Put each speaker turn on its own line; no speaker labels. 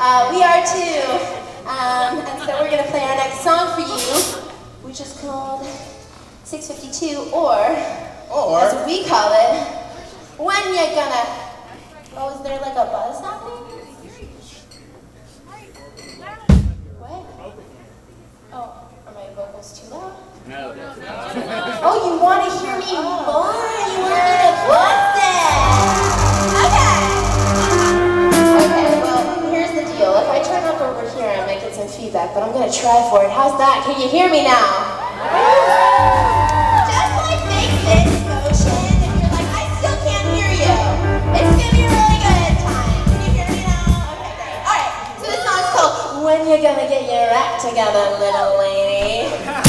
Uh, we are too. Um, and so we're going to play our next song for you, which is called 652, or, or as we call it, When You Gonna... Oh, is there like a buzz happening? What? Oh, are my vocals too loud? No. oh, you want to hear me buzz? You want to what? Feedback, but I'm gonna try for it. How's that? Can you hear me now? Just like make this motion if you're like, I still can't hear you. It's gonna be really good time. Can you hear me now? Okay, great. Alright, so song's called When You Gonna Get Your Act Together, Little Lady.